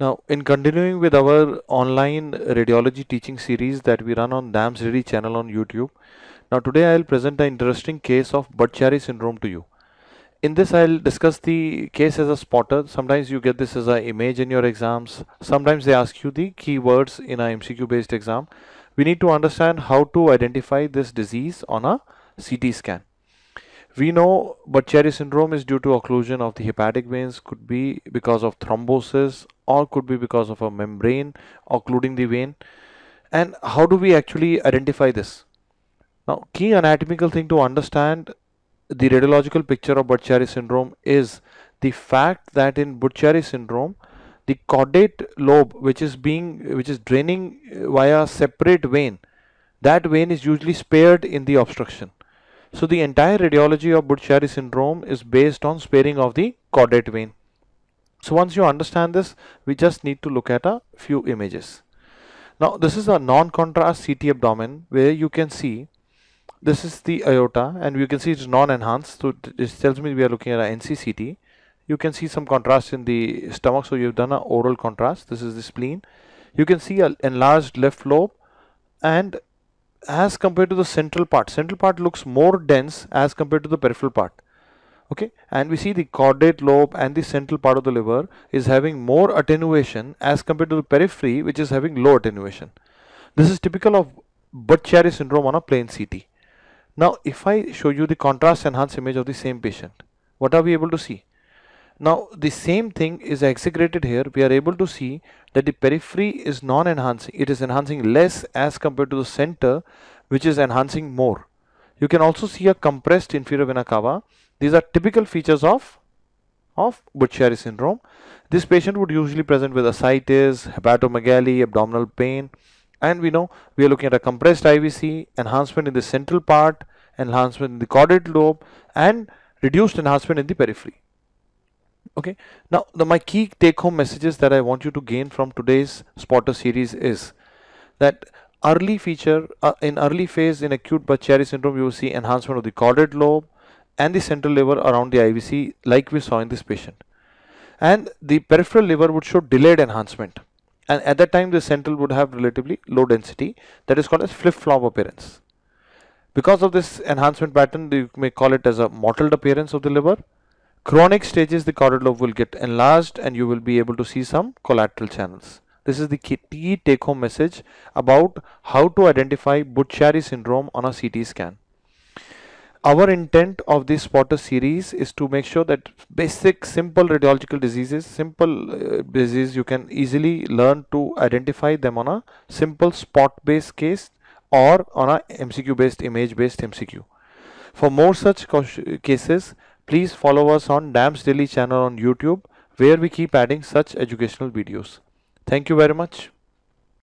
Now, in continuing with our online radiology teaching series that we run on DAMS Ready channel on YouTube, now today I'll present an interesting case of Budd-Chiari syndrome to you. In this I'll discuss the case as a spotter. Sometimes you get this as an image in your exams. Sometimes they ask you the keywords in a MCQ based exam. We need to understand how to identify this disease on a CT scan. We know Budd-Chiari syndrome is due to occlusion of the hepatic veins, could be because of thrombosis or could be because of a membrane occluding the vein. And how do we actually identify this? Now, key anatomical thing to understand the radiological picture of Budd-Chiari syndrome is the fact that in Budd-Chiari syndrome, the caudate lobe, which is being, which is draining via separate vein, that vein is usually spared in the obstruction. So the entire radiology of Budd-Chiari syndrome is based on sparing of the caudate vein. So once you understand this, we just need to look at a few images. Now this is a non-contrast CT abdomen where you can see this is the aorta and you can see it's non-enhanced. So this tells me we are looking at an NCCT. You can see some contrast in the stomach. So you've done an oral contrast. This is the spleen. You can see an enlarged left lobe and as compared to the central part. Central part looks more dense as compared to the peripheral part. Okay? And we see the caudate lobe and the central part of the liver is having more attenuation as compared to the periphery which is having low attenuation. This is typical of Budd-Chiari syndrome on a plain CT now if I show you the contrast enhanced image of the same patient what are we able to see now the same thing is exaggerated here. We are able to see that the periphery is non-enhancing. It is enhancing less as compared to the center which is enhancing more. You can also see a compressed inferior vena cava. These are typical features of, of Budd-Chiari syndrome. This patient would usually present with ascites, hepatomegaly, abdominal pain and we know we are looking at a compressed IVC, enhancement in the central part, enhancement in the caudate lobe and reduced enhancement in the periphery okay. Now the, my key take home messages that I want you to gain from today's spotter series is that early feature uh, in early phase in acute Budd-Chiari syndrome you will see enhancement of the caudate lobe and the central liver around the IVC like we saw in this patient. And the peripheral liver would show delayed enhancement. And at that time the central would have relatively low density. That is called as flip-flop appearance. Because of this enhancement pattern you may call it as a mottled appearance of the liver Chronic stages, the caudate lobe will get enlarged and you will be able to see some collateral channels. This is the key take home message about how to identify Budd-Chiari syndrome on a CT scan. Our intent of this spotter series is to make sure that basic simple radiological diseases, simple uh, disease you can easily learn to identify them on a simple spot based case or on a MCQ based image based MCQ. For more such cases, Please follow us on DAMS Delhi channel on YouTube where we keep adding such educational videos. Thank you very much.